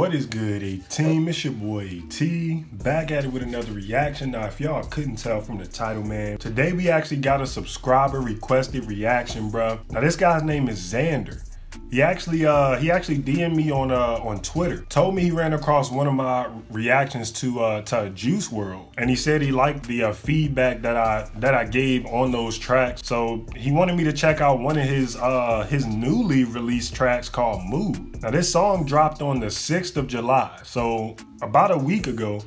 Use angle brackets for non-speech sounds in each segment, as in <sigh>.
What is good, A team? It's your boy T. Back at it with another reaction. Now, if y'all couldn't tell from the title, man, today we actually got a subscriber requested reaction, bro. Now, this guy's name is Zander. He actually uh he actually DM'd me on uh on Twitter. Told me he ran across one of my reactions to uh to Juice WRLD, And he said he liked the uh, feedback that I that I gave on those tracks. So he wanted me to check out one of his uh his newly released tracks called Mood. Now this song dropped on the 6th of July. So about a week ago.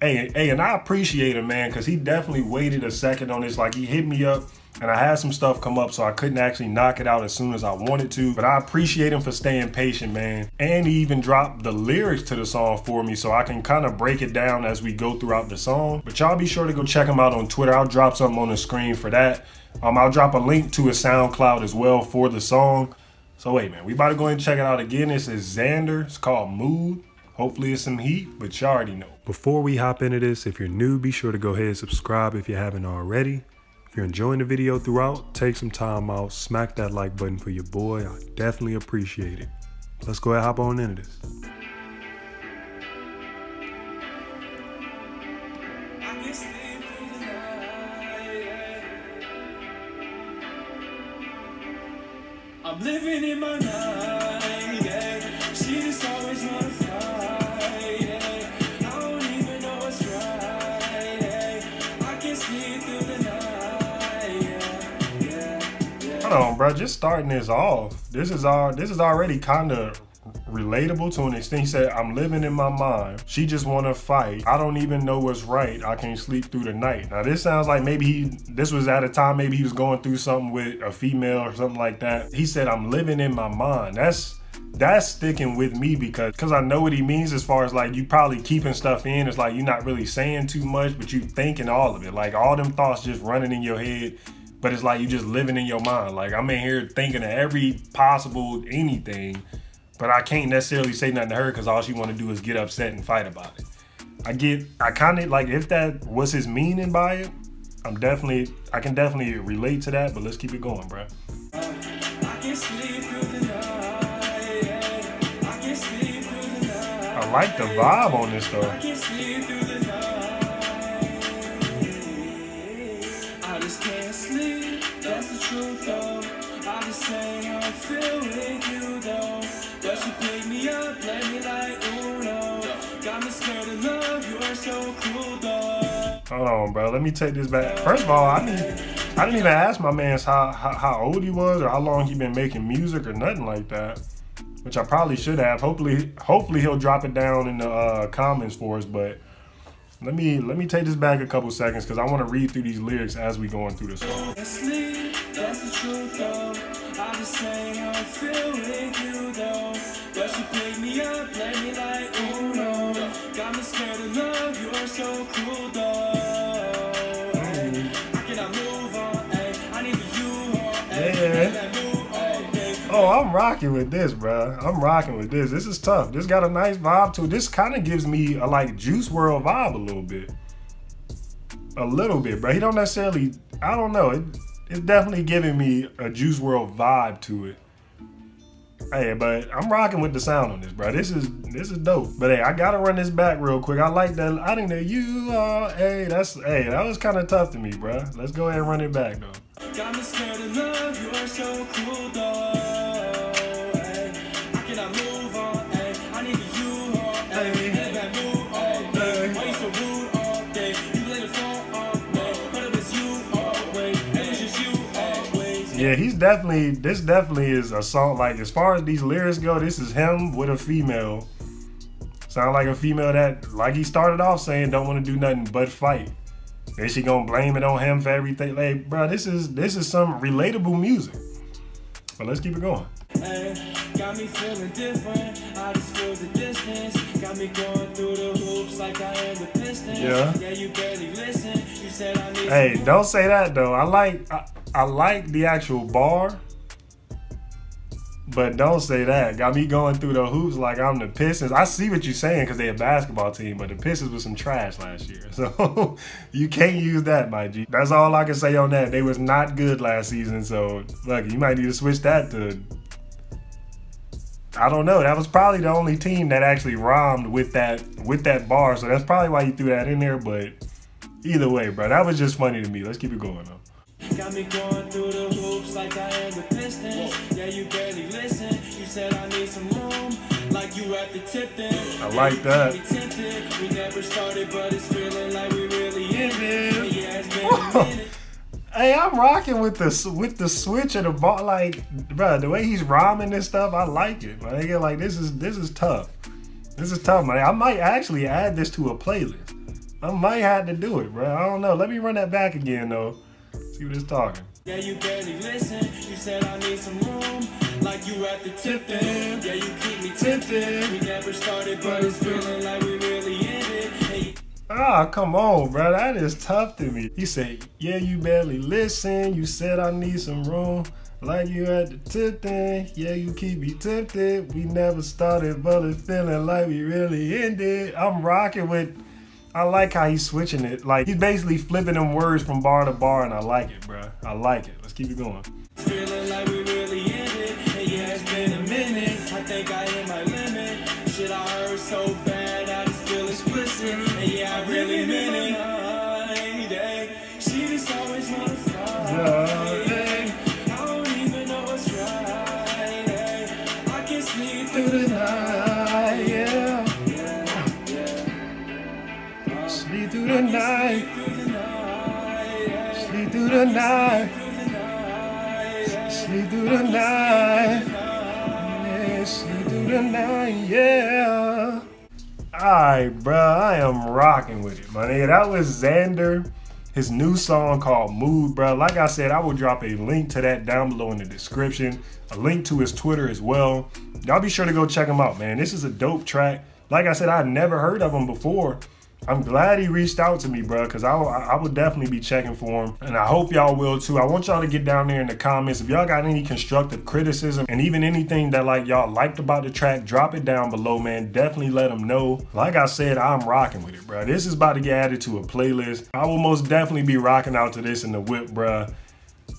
Hey, hey, and I appreciate him, man, because he definitely waited a second on this. Like he hit me up and I had some stuff come up so I couldn't actually knock it out as soon as I wanted to. But I appreciate him for staying patient, man. And he even dropped the lyrics to the song for me so I can kind of break it down as we go throughout the song. But y'all be sure to go check him out on Twitter. I'll drop something on the screen for that. Um, I'll drop a link to his SoundCloud as well for the song. So wait, man, we about to go and check it out again. This is Zander. It's called Mood. Hopefully it's some heat, but y'all already know. Before we hop into this, if you're new, be sure to go ahead and subscribe if you haven't already. If you're enjoying the video throughout, take some time out, smack that like button for your boy. I definitely appreciate it. Let's go ahead and hop on into this. I'm living in my Hold on, bro. Just starting this off. This is all. This is already kind of relatable to an extent. He said, "I'm living in my mind. She just want to fight. I don't even know what's right. I can't sleep through the night." Now this sounds like maybe he. This was at a time maybe he was going through something with a female or something like that. He said, "I'm living in my mind." That's that's sticking with me because because I know what he means as far as like you probably keeping stuff in. It's like you're not really saying too much, but you thinking all of it. Like all them thoughts just running in your head. But it's like you just living in your mind. Like I'm in here thinking of every possible anything, but I can't necessarily say nothing to her because all she want to do is get upset and fight about it. I get, I kind of like if that was his meaning by it. I'm definitely, I can definitely relate to that. But let's keep it going, bro. I can sleep through the night, yeah. I can sleep through the night. I like the vibe on this though. Hold on, bro. Let me take this back. First of all, I need, I didn't even ask my man how, how how old he was or how long he been making music or nothing like that. Which I probably should have. Hopefully, hopefully he'll drop it down in the uh, comments for us. But let me let me take this back a couple seconds because I want to read through these lyrics as we going through the song. That's Got me scared of love, you are so though. Ay, I cannot move on, ay. I need you on, ay. Yeah. That move on, ay. Oh, I'm rocking with this, bro. I'm rocking with this. This is tough. This got a nice vibe to it. This kind of gives me a like Juice WRLD vibe a little bit. A little bit, bro. He don't necessarily. I don't know. It, it's definitely giving me a Juice WRLD vibe to it. Hey, but I'm rocking with the sound on this, bro. This is this is dope. But hey, I gotta run this back real quick. I like that. I think that you are. Hey, that's hey, that was kind of tough to me, bro. Let's go ahead and run it back though. Yeah, he's definitely. This definitely is a song. Like as far as these lyrics go, this is him with a female. Sound like a female that, like he started off saying, don't want to do nothing but fight. Then she gonna blame it on him for everything. Like, bro, this is this is some relatable music. But let's keep it going. Ay, got me feeling different. I just feel the distance. Got me going through the hoops like I am the Pistons. Yeah. Yeah, you barely listen. You said I need Hey, don't say that though. I like I, I like the actual bar. But don't say that. Got me going through the hoops like I'm the Pistons. I see what you're saying because they're a basketball team, but the Pistons was some trash last year. <laughs> So you can't use that, my G. That's all I can say on that. They was not good last season. So look, you might need to switch that to I don't know. That was probably the only team that actually rhymed with that with that bar. So that's probably why you threw that in there. But either way, bro, that was just funny to me. Let's keep it going though. Got me going through the hoops like I am the Pistons. Yeah, you barely listen. You said I need some room, like you at the tip then. I like that. We never started, but it's feeling like we really. <laughs> Yeah, Hey, I'm rocking with the with the switch of the ball. Like, bro, the way he's rhyming this stuff, I like it. Man, nigga, like this is this is tough. This is tough, man. I might actually add this to a playlist. I might have to do it, bro. I don't know. Let me run that back again though. See what it's talking. Yeah, you barely listen. You said I need some room, like you at the tip then. Yeah, you keep me tempted. We never started, but it's feeling like Ah, come on, bro. That is tough to me. He said, Yeah, you barely listen. You said I need some room. Like you at the tip then. Yeah, you keep me tempted. We never started, but it's feeling like we really ended. I'm rocking with. I like how he's switching it. Like he's basically flipping them words from bar to bar, and I like it, bro. I like it. Let's keep it going. She just always wanna know sleep through the night. yeah. Through the night. Through the night. Sleep through the night. Through the night. Sleep through the night. Yeah, sleep through the night. Yeah. Alright, bruh. I am rocking with it, my nigga. That was Zander. His new song called Mood, bruh. Like I said, I will drop a link to that down below in the description. A link to his Twitter as well. Y'all be sure to go check him out, man. This is a dope track. Like I said, I've never heard of him before. I'm glad he reached out to me, bro, because I, I would definitely be checking for him. And I hope y'all will too. I want y'all to get down there in the comments. If y'all got any constructive criticism and even anything that like y'all liked about the track, drop it down below, man. Definitely let them know. Like I said, I'm rocking with it, bro. This is about to get added to a playlist. I will most definitely be rocking out to this in the whip, bro.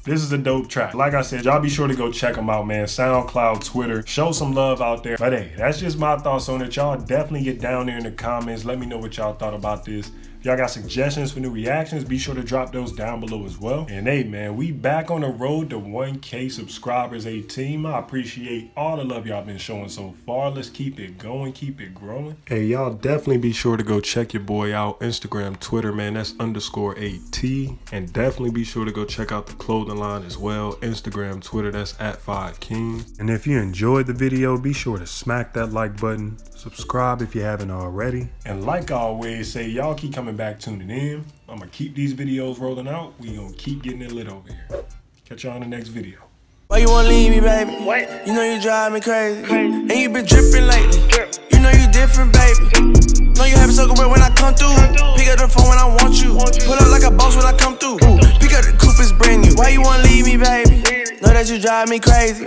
This is a dope track. Like I said, y'all be sure to go check them out, man. SoundCloud, Twitter. Show some love out there. But hey, that's just my thoughts on it. Y'all definitely get down there in the comments. Let me know what y'all thought about this. Y'all got suggestions for new reactions, be sure to drop those down below as well. And hey, man, we back on the road to 1K subscribers, a team. I appreciate all the love y'all been showing so far. Let's keep it going, keep it growing. Hey, y'all definitely be sure to go check your boy out. Instagram, Twitter, man, that's underscore AT. And definitely be sure to go check out the clothing line as well. Instagram, Twitter, that's at 5King. And if you enjoyed the video, be sure to smack that like button. Subscribe if you haven't already. And like I always say, y'all keep coming back tuning in. I'm gonna keep these videos rolling out. We gonna keep getting it lit over here. Catch y'all in the next video. Why you wanna leave me, baby? What? You know you drive me crazy. crazy. And you been dripping lately. You know you different, baby. Know you happy so good when I come through. Pick up the phone when I want you. Pull up like a boss when I come through. Ooh, pick up the coupe, it's brand new. Why you wanna leave me, baby? Know that you drive me crazy.